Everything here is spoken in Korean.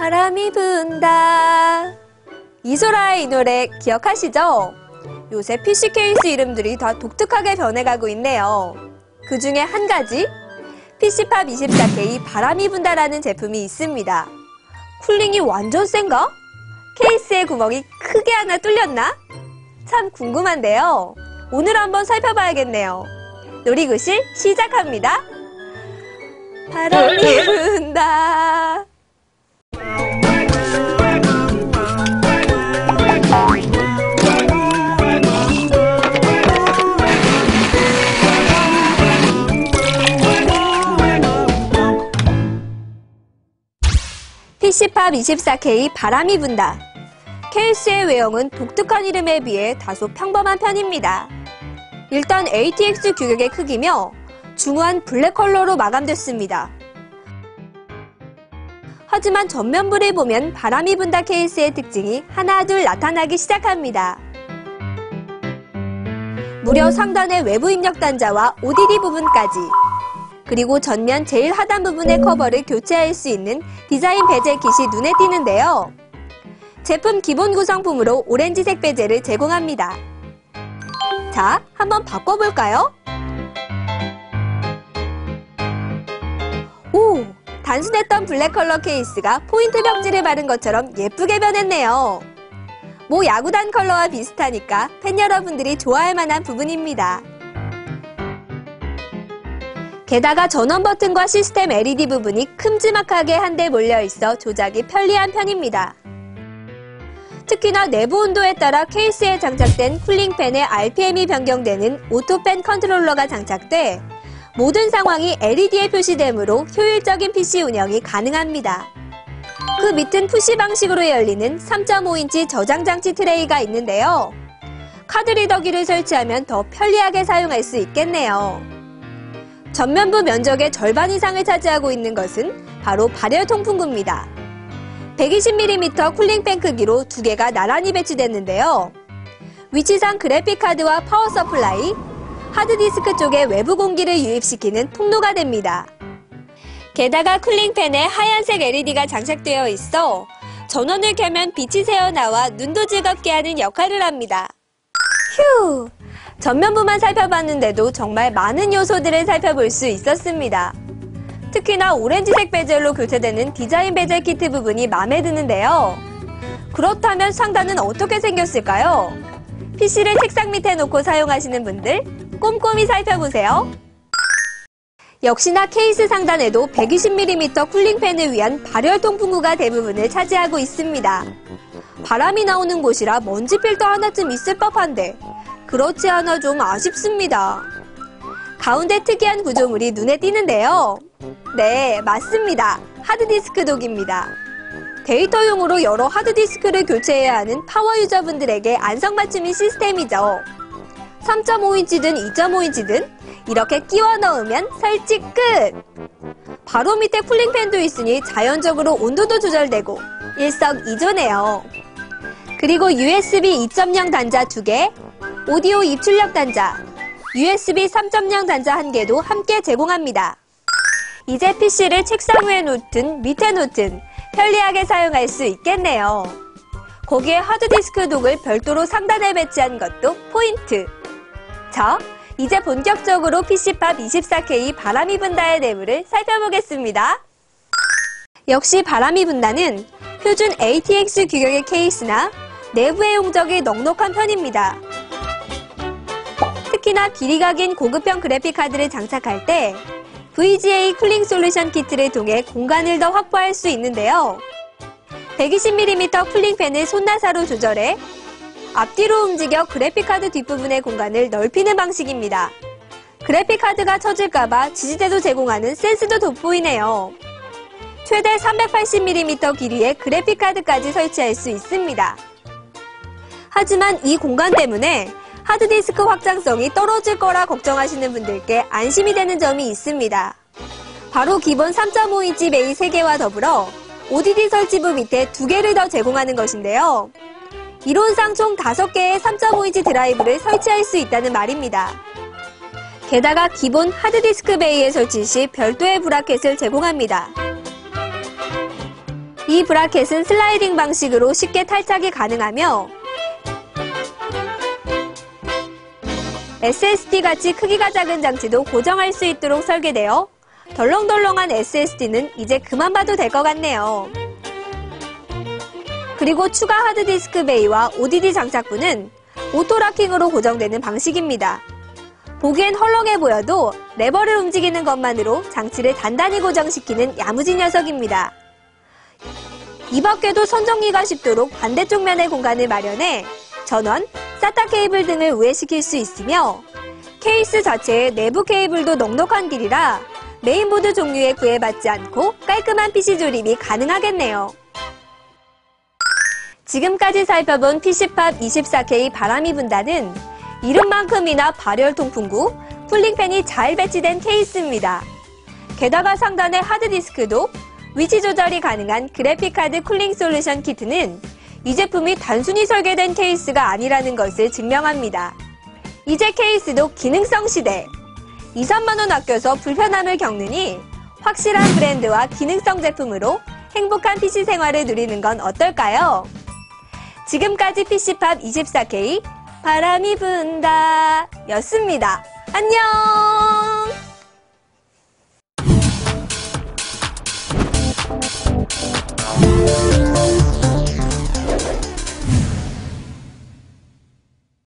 바람이 분다. 이소라의 이 노래 기억하시죠? 요새 PC 케이스 이름들이 다 독특하게 변해가고 있네요. 그 중에 한 가지, PC팝 24K 바람이 분다라는 제품이 있습니다. 쿨링이 완전 센가? 케이스의 구멍이 크게 하나 뚫렸나? 참 궁금한데요. 오늘 한번 살펴봐야겠네요. 놀이구실 시작합니다. 바람이 분다. PC팝 24K 바람이 분다. 케이스의 외형은 독특한 이름에 비해 다소 평범한 편입니다. 일단 ATX 규격의 크기며 중후한 블랙 컬러로 마감됐습니다. 하지만 전면부를 보면 바람이 분다 케이스의 특징이 하나둘 나타나기 시작합니다. 무려 상단의 외부 입력 단자와 ODD 부분까지 그리고 전면 제일 하단 부분의 커버를 교체할 수 있는 디자인 bezel kit이 눈에 띄는데요. 제품 기본 구성품으로 오렌지색 bezel을 제공합니다. 자, 한번 바꿔볼까요? 오! 단순했던 블랙 컬러 케이스가 포인트 벽지를 바른 것처럼 예쁘게 변했네요. 모 야구단 컬러와 비슷하니까 팬 여러분들이 좋아할 만한 부분입니다. 게다가 전원 버튼과 시스템 LED 부분이 큼지막하게 한데 몰려 있어 조작이 편리한 편입니다. 특히나 내부 온도에 따라 케이스에 장착된 cooling fan의 RPM이 변경되는 auto fan controller가 장착돼 모든 상황이 LED에 표시되므로 효율적인 PC 운영이 가능합니다. 그 밑은 푸시 방식으로 열리는 3.5인치 저장 장치 트레이가 있는데요. 카드 리더기를 설치하면 더 편리하게 사용할 수 있겠네요. 전면부 면적의 절반 이상을 차지하고 있는 것은 바로 발열 통풍구입니다. 120mm cooling fan 크기로 두 개가 나란히 배치됐는데요. 위치상 그래픽카드와 power supply, 하드디스크 쪽에 외부 공기를 유입시키는 통로가 됩니다. 게다가 cooling fan에 하얀색 LED가 장착되어 있어 전원을 켜면 빛이 새어나와 눈도 즐겁게 하는 역할을 합니다. 휴! 전면부만 살펴봤는데도 정말 많은 요소들을 살펴볼 수 있었습니다. 특히나 오렌지색 베젤로 교체되는 디자인 베젤 키트 부분이 마음에 드는데요. 그렇다면 상단은 어떻게 생겼을까요? PC를 책상 밑에 놓고 사용하시는 분들 꼼꼼히 살펴보세요. 역시나 케이스 상단에도 120mm 쿨링팬을 위한 발열 통풍구가 대부분을 차지하고 있습니다. 바람이 나오는 곳이라 먼지 필터 하나쯤 있을 법한데 그렇지 않아 좀 아쉽습니다. 가운데 특이한 구조물이 눈에 띄는데요. 네, 맞습니다. 하드디스크 독입니다. 데이터용으로 여러 하드디스크를 교체해야 하는 파워 유저분들에게 안성맞춤인 시스템이죠. 3.5인치든 2.5인치든 이렇게 끼워 넣으면 설치 끝! 바로 밑에 쿨링팬도 있으니 자연적으로 온도도 조절되고 일석이조네요. 그리고 USB 2.0 단자 2개, 오디오 입출력 단자, USB 3.0 단자 1개도 함께 제공합니다. 이제 PC를 책상 위에 놓든 밑에 놓든 편리하게 사용할 수 있겠네요. 거기에 하드디스크 독을 별도로 상단에 배치한 것도 포인트. 자, 이제 본격적으로 PC팝 24K 바람이 분다의 내부를 살펴보겠습니다. 역시 바람이 분다는 표준 ATX 규격의 케이스나 내부의 용적이 넉넉한 편입니다. 특히나 길이가 긴 고급형 그래픽 카드를 장착할 때 VGA 쿨링 솔루션 키트를 통해 공간을 더 확보할 수 있는데요. 120mm cooling fan을 손나사로 조절해 앞뒤로 움직여 그래픽카드 뒷부분의 공간을 넓히는 방식입니다. 그래픽카드가 처질까봐 지지대도 제공하는 센스도 돋보이네요. 최대 380mm 길이의 그래픽카드까지 설치할 수 있습니다. 하지만 이 공간 때문에 하드디스크 확장성이 떨어질 거라 걱정하시는 분들께 안심이 되는 점이 있습니다. 바로 기본 3.5인치 베이 3개와 더불어 ODD 설치부 밑에 2개를 더 제공하는 것인데요. 이론상 총 5개의 3.5인치 드라이브를 설치할 수 있다는 말입니다. 게다가 기본 하드디스크 베이에 설치 시 별도의 브라켓을 제공합니다. 이 브라켓은 슬라이딩 방식으로 쉽게 탈착이 가능하며 SSD 같이 크기가 작은 장치도 고정할 수 있도록 설계되어 덜렁덜렁한 SSD는 이제 그만 봐도 될 것 같네요. 그리고 추가 하드디스크 베이와 ODD 장착부는 auto locking으로 고정되는 방식입니다. 보기엔 헐렁해 보여도 레버를 움직이는 것만으로 장치를 단단히 고정시키는 야무진 녀석입니다. 이 밖에도 선 정리가 쉽도록 반대쪽 면에 공간을 마련해 전원, SATA 케이블 등을 우회시킬 수 있으며 케이스 자체의 내부 케이블도 넉넉한 길이라 메인보드 종류에 구애받지 않고 깔끔한 PC 조립이 가능하겠네요. 지금까지 살펴본 PC팝 24K 바람이 분다는 이름만큼이나 발열 통풍구, cooling fan이 잘 배치된 케이스입니다. 게다가 상단에 하드디스크도 위치 조절이 가능한 그래픽카드 cooling solution kit는 이 제품이 단순히 설계된 케이스가 아니라는 것을 증명합니다. 이제 케이스도 기능성 시대. 2, 3만원 아껴서 불편함을 겪느니 확실한 브랜드와 기능성 제품으로 행복한 PC 생활을 누리는 건 어떨까요? 지금까지 PC팝 24K 바람이 분다 였습니다. 안녕!